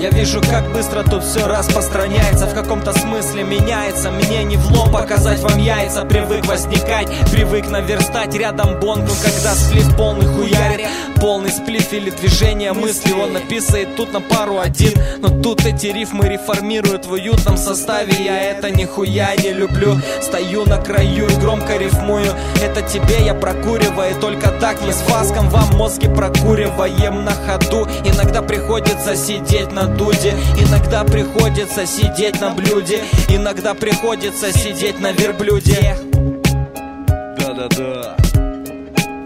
Я вижу, как быстро тут все распространяется В каком-то смысле меняется. Мне не в лоб показать вам яйца Привык возникать, привык наверстать Рядом бонку, когда сплив полный хуярит. Полный сплив или движение мысли. Он написает тут на пару один. Но тут эти рифмы реформируют в уютном составе. Я это нихуя не люблю. Стою на краю и громко рифмую. Это тебе я прокуриваю. Только так мы с Фаском вам мозги прокуриваем на ходу. Иногда приходится сидеть на дуде Иногда приходится сидеть на блюде. Иногда приходится сидеть на верблюде. Да-да-да.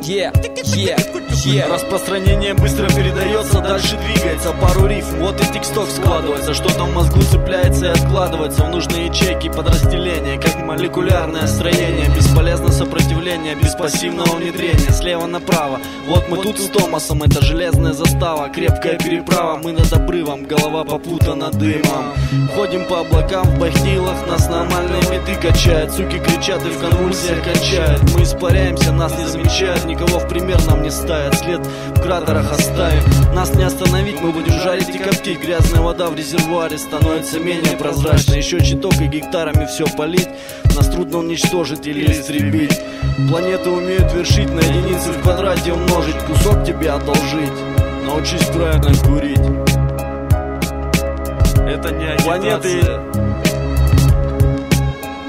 Yeah, yeah, yeah. Распространение быстро передается, дальше двигается. Пару рифм, вот и тексток складывается. Что-то в мозгу цепляется и откладывается. В нужные ячейки подразделения Как молекулярное строение. Бесполезно сопротивление, без пассивного внедрения. Слева направо, вот мы тут с Томасом. Это железная застава, крепкая переправа. Мы над обрывом, голова попутана дымом. Ходим по облакам в бахилах Нас нормальные меты качают. Суки кричат и в конвульсиях качают Мы испаряемся, нас не замечают. Никого в пример нам не ставят След в кратерах оставим. Нас не остановить, мы будем жарить и коптить Грязная вода в резервуаре становится менее прозрачной. Еще чуток и гектарами все полить. Нас трудно уничтожить или истребить. Планеты умеют вершить на единицы в квадрате умножить Кусок тебе одолжить. Научись правильно курить. Это не агитация. Планеты.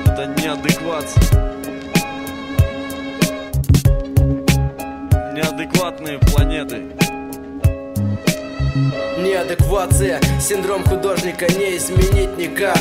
Это неадеквация Неадекватные планеты. Неадеквация, синдром художника не изменить никак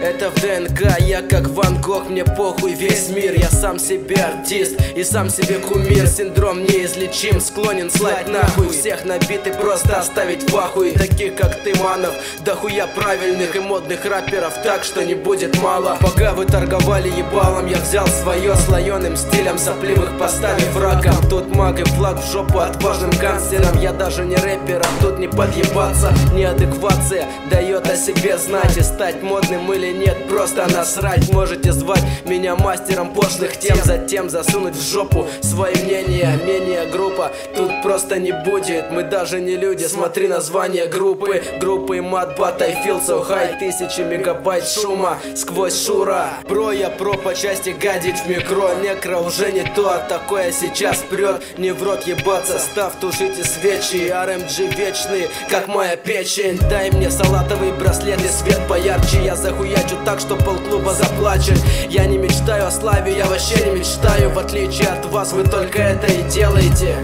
это в ДНК, я как Ван Гог, мне похуй весь мир. Я сам себе артист и сам себе кумир. Синдром неизлечим, склонен слать нахуй. Всех набитый просто оставить в ахуе. Таких как ты, манов, дохуя правильных и модных рэперов Так что не будет мало. Пока вы торговали ебалом, я взял свое Слоеным стилем сопливых поставив раком. Тут маг и флаг в жопу отважным канцлером Я даже не рэпер, а тут не подъебаться. Неадеквация дает о себе знать. И стать модным или нет, просто насрать. Можете звать меня мастером пошлых тем Затем засунуть в жопу свои мнения. Менее группа тут просто не будет. Мы даже не люди, смотри название группы. Группы мат, бат, I feel so high. Тысячи мегабайт шума сквозь шура. Про я про по части гадить в микро. Некро уже не то, а такое сейчас прет. Не в рот ебаться, став тушите свечи. RMG вечный, как моя печень. Дай мне салатовый браслет и свет поярче. Я захуячу так, что полклуба заплачет Я не мечтаю о славе, я вообще не мечтаю В отличие от вас, вы только это и делаете.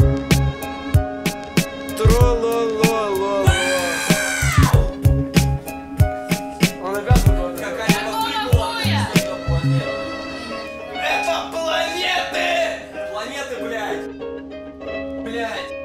Это планеты! Планеты, блядь! Блядь!